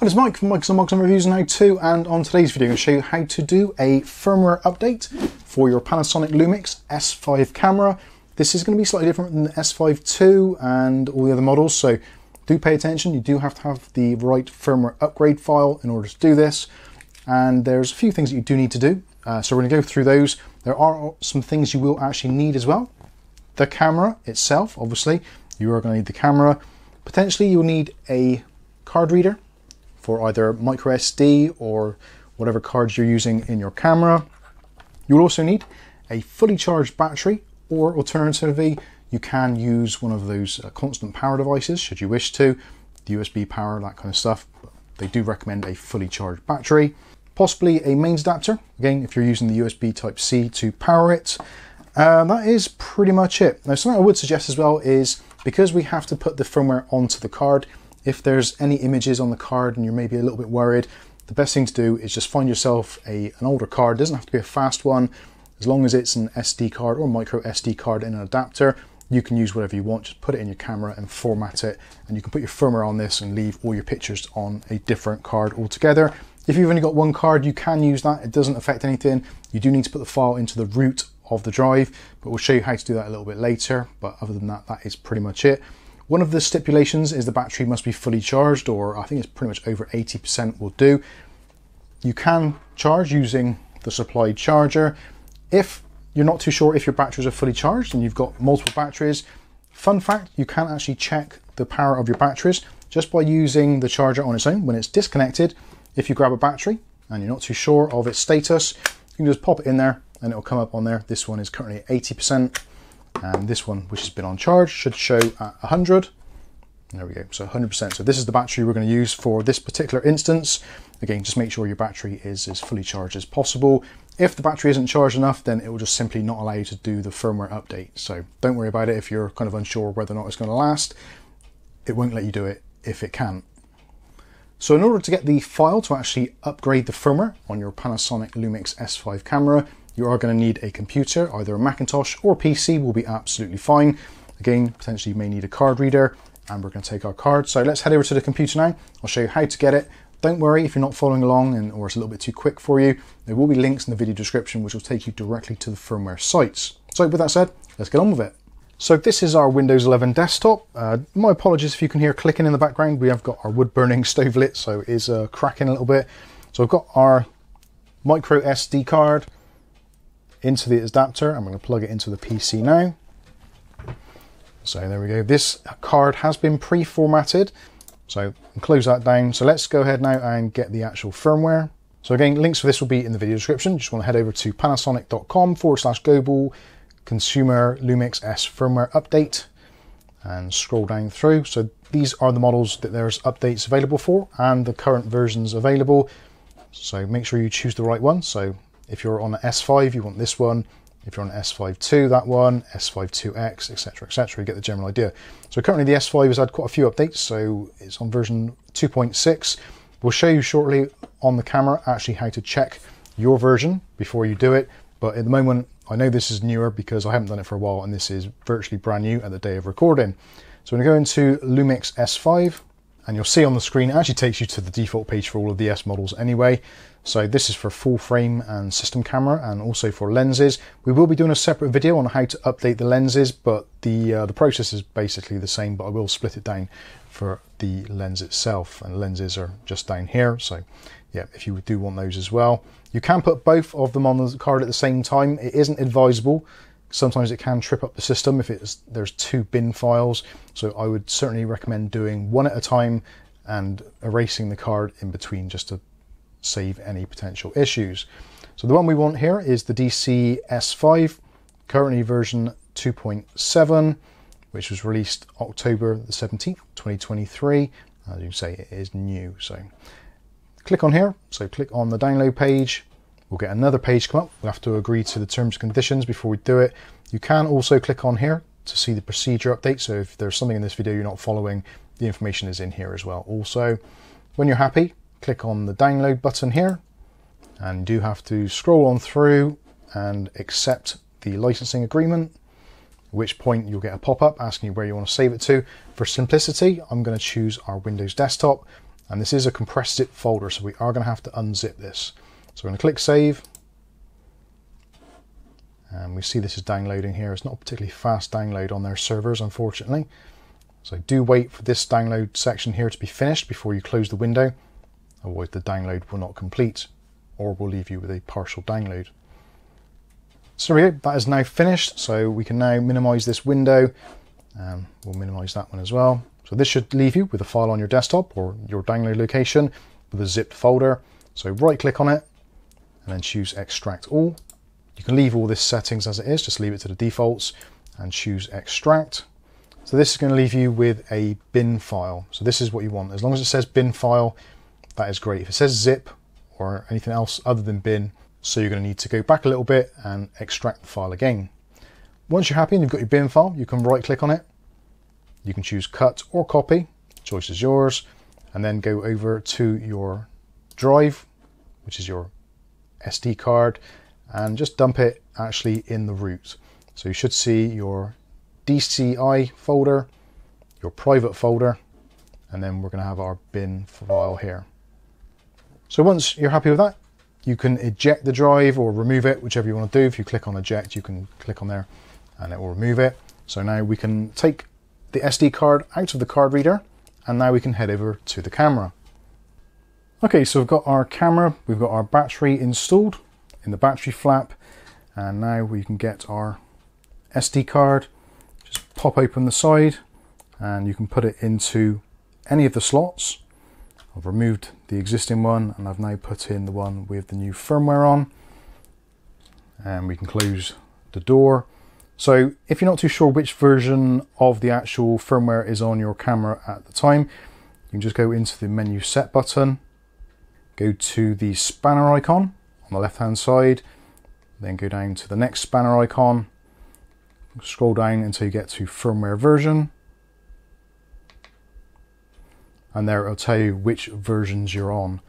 Hi, it's Mike from Mike's Unboxing Reviews and How To, and on today's video I'm going to show you how to do a firmware update for your Panasonic Lumix S5 camera. This is going to be slightly different than the S5 II and all the other models, so do pay attention. You do have to have the right firmware upgrade file in order to do this, and there's a few things that you do need to do. Uh, so we're going to go through those. There are some things you will actually need as well. The camera itself, obviously, you are going to need the camera. Potentially you'll need a card reader for either micro SD or whatever cards you're using in your camera. You'll also need a fully charged battery or alternatively you can use one of those uh, constant power devices should you wish to, the USB power, that kind of stuff. But they do recommend a fully charged battery, possibly a mains adapter, again if you're using the USB type C to power it. Uh, that is pretty much it. Now something I would suggest as well is because we have to put the firmware onto the card, if there's any images on the card and you're maybe a little bit worried, the best thing to do is just find yourself a, an older card. It doesn't have to be a fast one. As long as it's an SD card or micro SD card in an adapter, you can use whatever you want. Just put it in your camera and format it. And you can put your firmware on this and leave all your pictures on a different card altogether. If you've only got one card, you can use that. It doesn't affect anything. You do need to put the file into the root of the drive, but we'll show you how to do that a little bit later. But other than that, that is pretty much it. One of the stipulations is the battery must be fully charged, or I think it's pretty much over 80% will do. You can charge using the supplied charger. If you're not too sure if your batteries are fully charged and you've got multiple batteries, fun fact, you can actually check the power of your batteries just by using the charger on its own when it's disconnected. If you grab a battery and you're not too sure of its status, you can just pop it in there and it'll come up on there. This one is currently 80% and this one, which has been on charge, should show at 100. There we go, so 100%. So this is the battery we're going to use for this particular instance. Again, just make sure your battery is as fully charged as possible. If the battery isn't charged enough, then it will just simply not allow you to do the firmware update. So don't worry about it if you're kind of unsure whether or not it's going to last. It won't let you do it if it can. So in order to get the file to actually upgrade the firmware on your Panasonic Lumix S5 camera, you are going to need a computer, either a Macintosh or PC will be absolutely fine. Again, potentially you may need a card reader and we're going to take our card. So let's head over to the computer now. I'll show you how to get it. Don't worry if you're not following along and or it's a little bit too quick for you. There will be links in the video description which will take you directly to the firmware sites. So with that said, let's get on with it. So this is our Windows 11 desktop. Uh, my apologies if you can hear clicking in the background. We have got our wood burning stove lit, so it is uh, cracking a little bit. So I've got our micro SD card, into the adapter. I'm going to plug it into the PC now. So there we go. This card has been pre-formatted. So close that down. So let's go ahead now and get the actual firmware. So again, links for this will be in the video description. Just want to head over to panasonic.com forward slash global consumer Lumix S firmware update and scroll down through. So these are the models that there's updates available for and the current versions available. So make sure you choose the right one. So if you're on an S5, you want this one. If you're on an S5 II, that one, S5 2X, etc., etc. You get the general idea. So currently the S5 has had quite a few updates. So it's on version 2.6. We'll show you shortly on the camera actually how to check your version before you do it. But at the moment, I know this is newer because I haven't done it for a while and this is virtually brand new at the day of recording. So I'm going to go into Lumix S5 and you'll see on the screen, it actually takes you to the default page for all of the S models anyway. So this is for full frame and system camera and also for lenses. We will be doing a separate video on how to update the lenses, but the, uh, the process is basically the same, but I will split it down for the lens itself and lenses are just down here. So yeah, if you do want those as well. You can put both of them on the card at the same time. It isn't advisable. Sometimes it can trip up the system if it's there's two bin files. So I would certainly recommend doing one at a time and erasing the card in between just to save any potential issues. So the one we want here is the DC S5, currently version 2.7, which was released October the 17th, 2023. As you can say, it is new. So click on here. So click on the download page. We'll get another page come up. We'll have to agree to the terms and conditions before we do it. You can also click on here to see the procedure update. So if there's something in this video you're not following, the information is in here as well. Also, when you're happy, click on the download button here and do have to scroll on through and accept the licensing agreement at which point you'll get a pop-up asking you where you want to save it to. For simplicity, I'm going to choose our Windows desktop And this is a compressed zip folder, so we are going to have to unzip this. So we're going to click save. And we see this is downloading here. It's not a particularly fast download on their servers, unfortunately. So do wait for this download section here to be finished before you close the window. Otherwise the download will not complete or will leave you with a partial download. So we go, that is now finished. So we can now minimize this window. Um, we'll minimize that one as well. So this should leave you with a file on your desktop or your download location with a zipped folder. So right click on it and then choose extract all. You can leave all this settings as it is, just leave it to the defaults and choose extract. So this is going to leave you with a bin file. So this is what you want. As long as it says bin file, that is great. If it says zip or anything else other than bin, so you're going to need to go back a little bit and extract the file again. Once you're happy and you've got your bin file, you can right click on it. You can choose cut or copy, choice is yours, and then go over to your drive, which is your SD card, and just dump it actually in the root. So you should see your DCI folder, your private folder, and then we're going to have our bin file here. So once you're happy with that, you can eject the drive or remove it, whichever you want to do. If you click on eject, you can click on there and it will remove it. So now we can take the SD card out of the card reader and now we can head over to the camera. Okay, so we've got our camera, we've got our battery installed in the battery flap and now we can get our SD card. Just pop open the side and you can put it into any of the slots. I've removed the existing one and I've now put in the one with the new firmware on and we can close the door. So if you're not too sure which version of the actual firmware is on your camera at the time you can just go into the menu set button go to the spanner icon on the left hand side, then go down to the next spanner icon, scroll down until you get to firmware version, and there it'll tell you which versions you're on.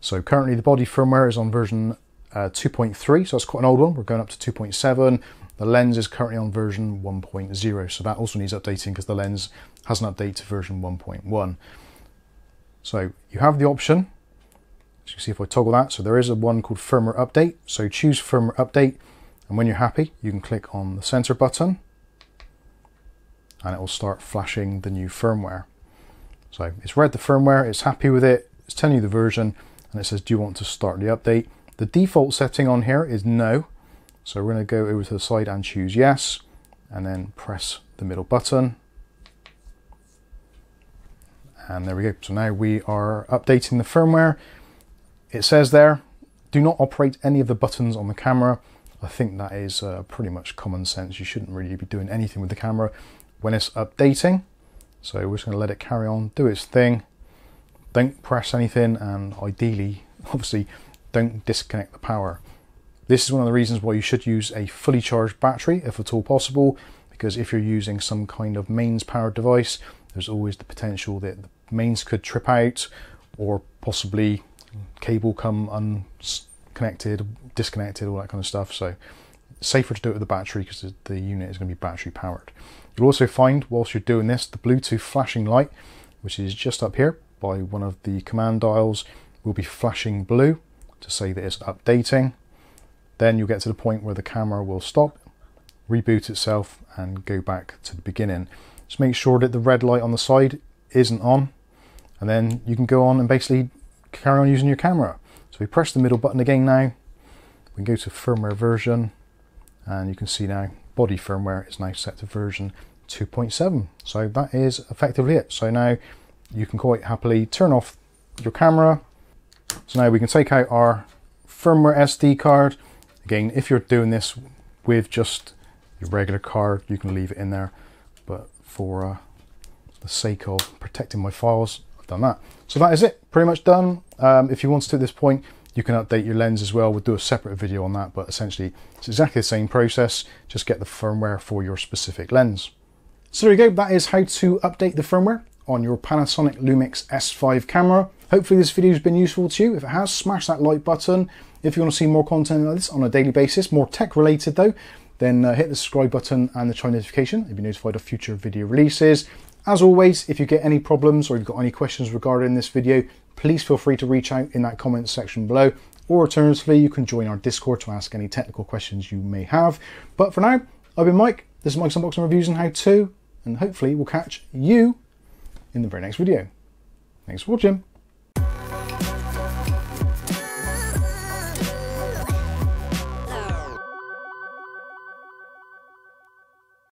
So currently the body firmware is on version uh, 2.3, so that's quite an old one. We're going up to 2.7. The lens is currently on version 1.0, so that also needs updating because the lens hasn't updated to version 1.1. So you have the option so you see if I toggle that, so there is a one called firmware update. So choose firmware update, and when you're happy, you can click on the center button, and it will start flashing the new firmware. So it's read the firmware, it's happy with it, it's telling you the version, and it says, do you want to start the update? The default setting on here is no. So we're going to go over to the side and choose yes, and then press the middle button. And there we go. So now we are updating the firmware. It says there, do not operate any of the buttons on the camera. I think that is uh, pretty much common sense. You shouldn't really be doing anything with the camera when it's updating. So we're just going to let it carry on, do its thing. Don't press anything and ideally, obviously, don't disconnect the power. This is one of the reasons why you should use a fully charged battery if at all possible, because if you're using some kind of mains powered device, there's always the potential that the mains could trip out or possibly cable come unconnected, disconnected, all that kind of stuff. So safer to do it with the battery because the unit is going to be battery powered. You'll also find whilst you're doing this, the Bluetooth flashing light, which is just up here by one of the command dials, will be flashing blue to say that it's updating. Then you'll get to the point where the camera will stop, reboot itself and go back to the beginning. Just make sure that the red light on the side isn't on and then you can go on and basically carry on using your camera. So we press the middle button again now. We go to firmware version and you can see now body firmware is now set to version 2.7. So that is effectively it. So now you can quite happily turn off your camera. So now we can take out our firmware SD card. Again, if you're doing this with just your regular card, you can leave it in there. But for uh, the sake of protecting my files, done that. So that is it, pretty much done. Um, if you wanted to at this point, you can update your lens as well. We'll do a separate video on that, but essentially it's exactly the same process. Just get the firmware for your specific lens. So there you go, that is how to update the firmware on your Panasonic Lumix S5 camera. Hopefully this video has been useful to you. If it has, smash that like button. If you want to see more content like this on a daily basis, more tech related though, then uh, hit the subscribe button and the chime notification. You'll be notified of future video releases. As always, if you get any problems or you've got any questions regarding this video, please feel free to reach out in that comments section below. Or alternatively, you can join our Discord to ask any technical questions you may have. But for now, I've been Mike. This is Mike's Unboxing Reviews and How To, and hopefully we'll catch you in the very next video. Thanks for watching.